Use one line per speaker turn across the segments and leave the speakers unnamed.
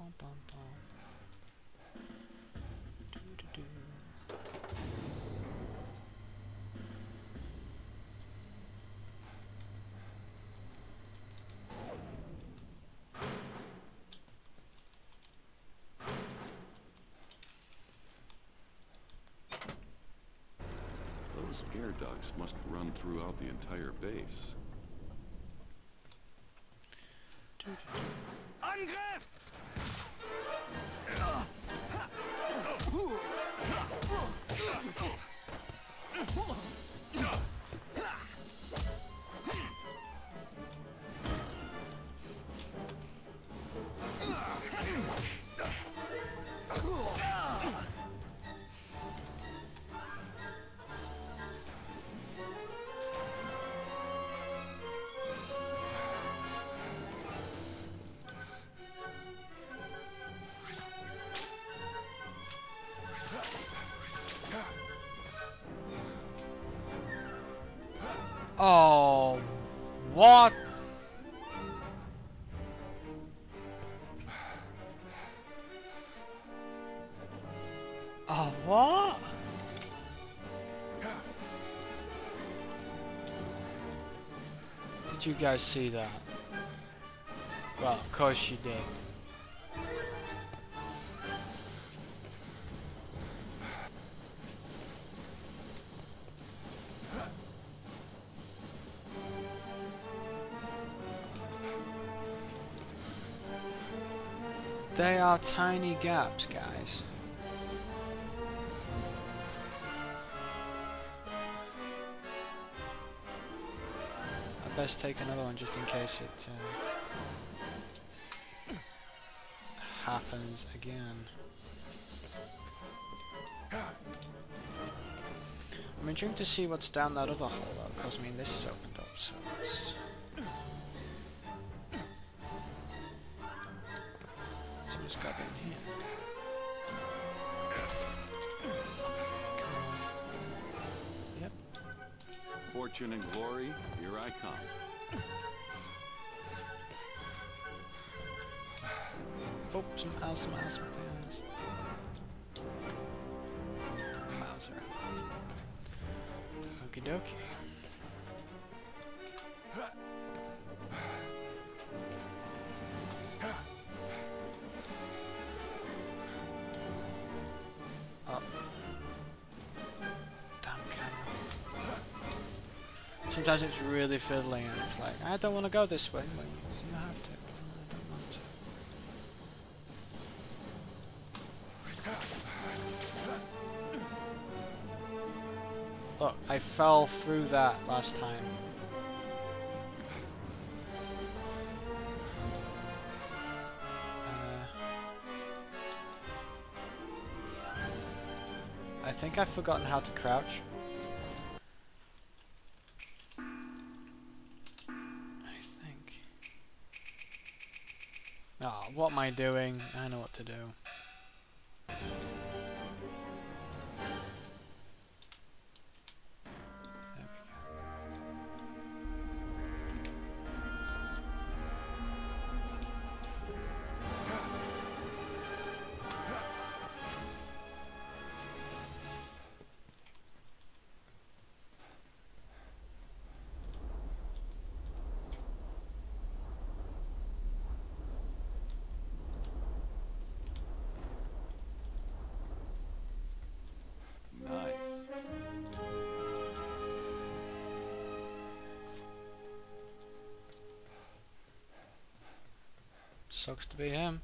bum, bum, bum. Do, do, do. Those air ducts must run throughout the entire base.
Oh, what? Oh, what? Did you guys see that? Well, of course you did. Tiny gaps, guys. I best take another one just in case it uh, happens again. I'm intrigued to see what's down that other hole though, because I mean this is opened up, so let's...
Fortune and glory, here I come.
Oh, some mouse, some mouse, some mouse. Mouser. Okie dokie. Sometimes it's really fiddly and it's like, I don't want to go this way. You have to. I don't want to. Look, I fell through that last time. Uh, I think I've forgotten how to crouch. What am I doing? I know what to do. Sucks to be him.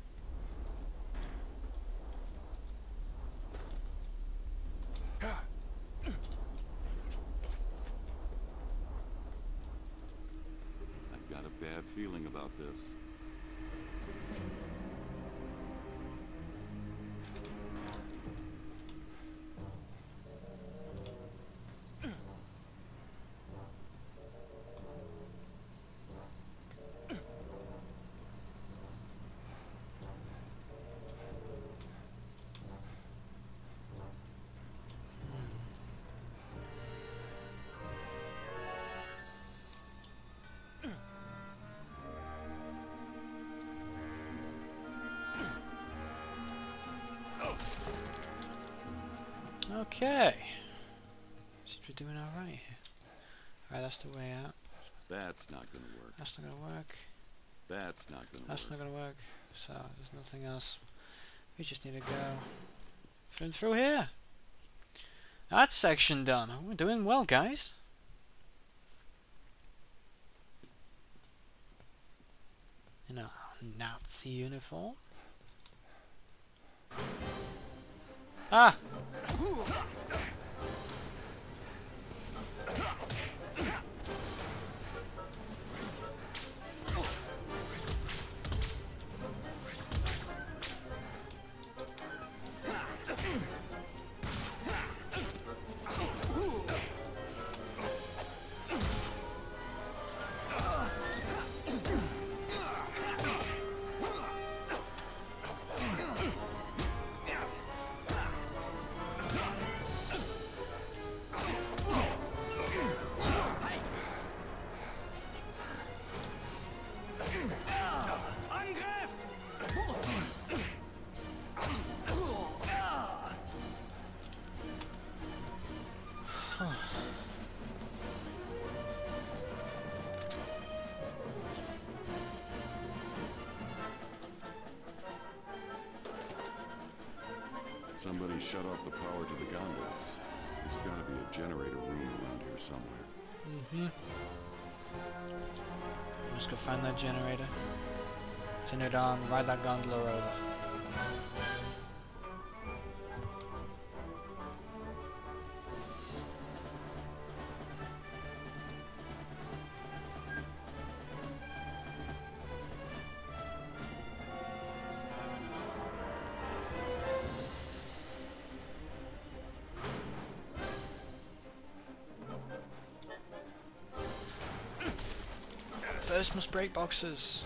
Okay. Seems to be doing alright here. Alright, that's the way out.
That's not gonna work.
That's not gonna work.
That's not gonna
That's
work.
not gonna work. So there's nothing else. We just need to go through and through here. That section done. We're doing well, guys. In a Nazi uniform. Ah! Huh.
Somebody shut off the power to the gondolas. There's gotta be a generator room around here somewhere.
Mm-hmm. Let's go find that generator. Turn it on, ride that gondola over. First must break boxes.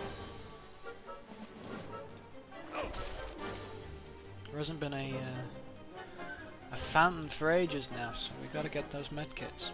There hasn't been a uh, a fountain for ages now, so we've got to get those medkits.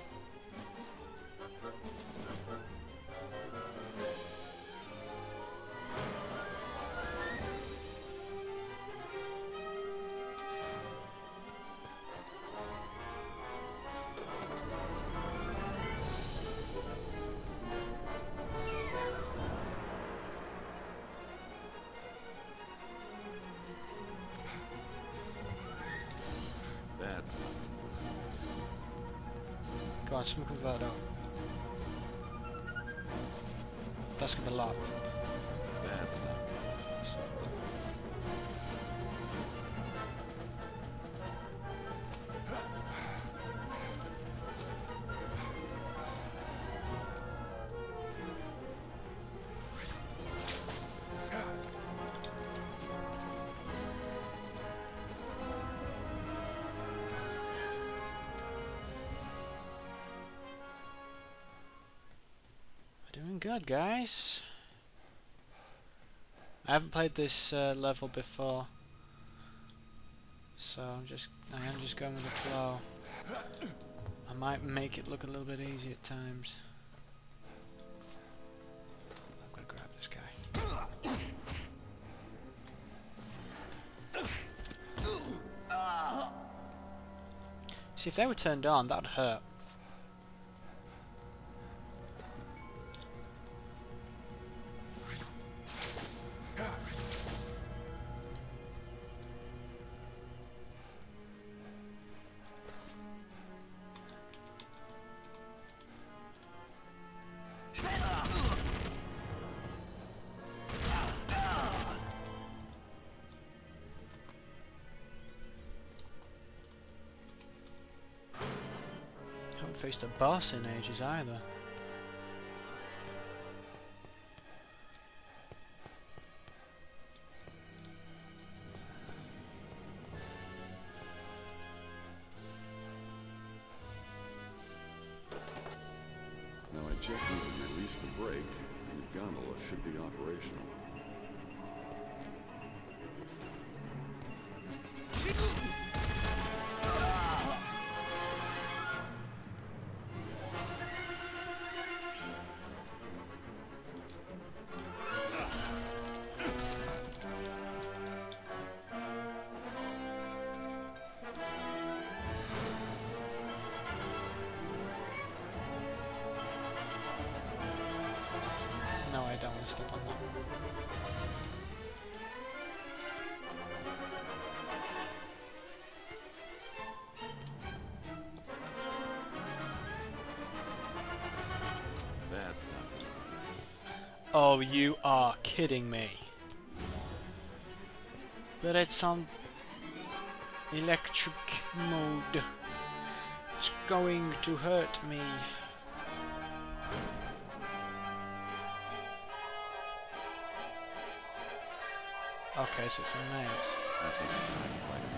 Go on, smoke with that doing good, guys. I haven't played this uh, level before, so I'm just I am just going with the flow. I might make it look a little bit easy at times. I'm gonna grab this guy. See, if they were turned on, that would hurt. Faced a boss in ages either.
Now I just need to release the brake, and gondola should be operational.
Oh, you are kidding me. But it's on electric mode. It's going to hurt me. Okay, so it's a names.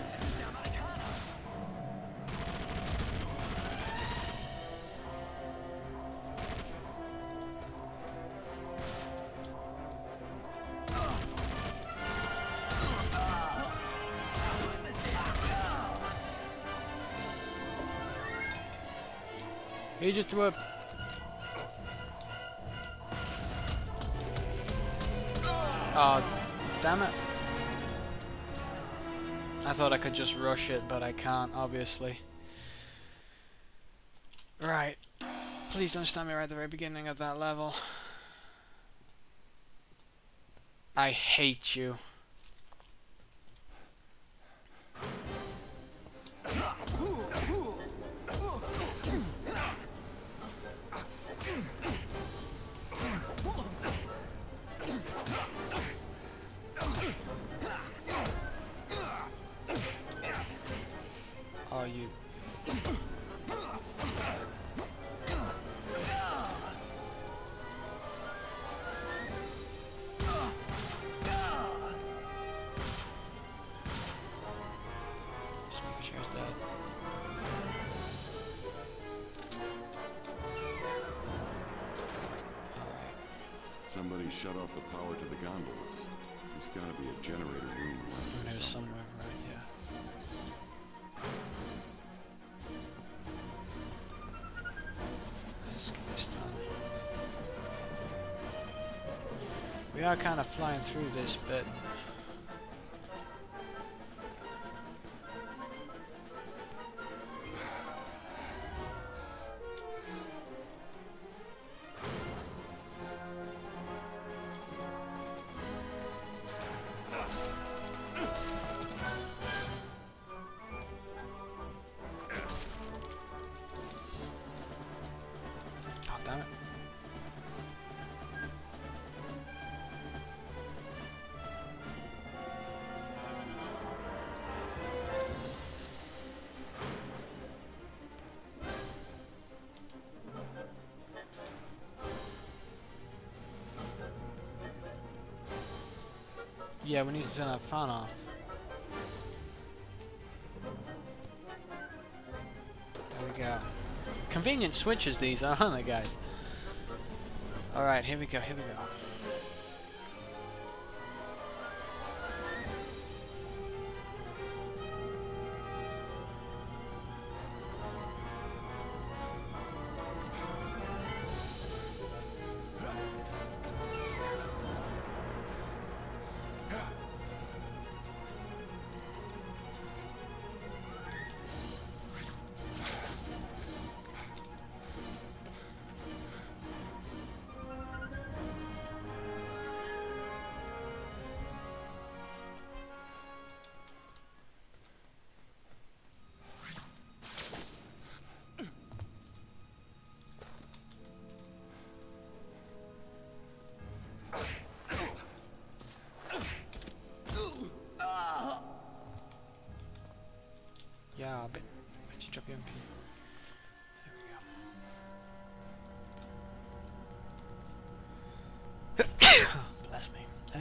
He just threw a... Oh, damn it. I thought I could just rush it, but I can't, obviously. Right. Please don't stop me right at the very beginning of that level. I hate you.
Shut off the power to the gondolas. There's gotta be a generator room around here
There's
somewhere.
somewhere right here. Let's get this done. We are kind of flying through this bit. Yeah, we need to turn that fan off. There we go. Convenient switches these, aren't they, guys? Alright, here we go, here we go.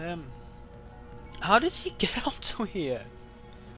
Um, how did he get onto here?